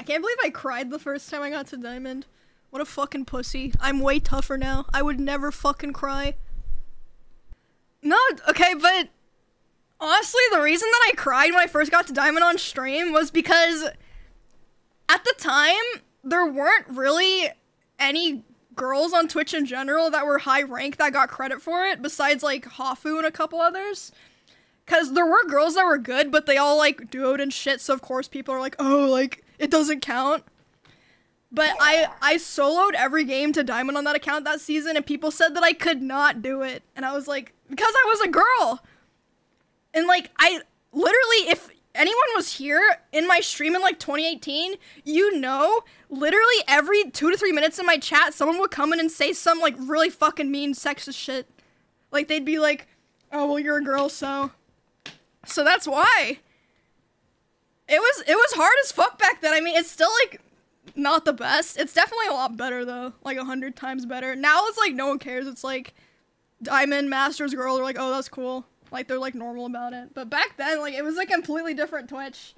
I can't believe I cried the first time I got to Diamond. What a fucking pussy. I'm way tougher now. I would never fucking cry. No, okay, but honestly, the reason that I cried when I first got to Diamond on stream was because at the time, there weren't really any girls on Twitch in general that were high rank that got credit for it, besides like Hafu and a couple others. Cause there were girls that were good, but they all like duoed and shit, so of course people are like, oh, like, it doesn't count. But I I soloed every game to diamond on that account that season, and people said that I could not do it, and I was like, because I was a girl. And like I literally, if anyone was here in my stream in like 2018, you know, literally every two to three minutes in my chat, someone would come in and say some like really fucking mean sexist shit. Like they'd be like, "Oh well, you're a girl, so." So that's why. It was it was hard as fuck back then. I mean, it's still like not the best. It's definitely a lot better though, like a hundred times better. Now it's like no one cares. It's like Diamond Masters girl are like, oh that's cool. Like they're like normal about it. But back then, like it was a completely different Twitch.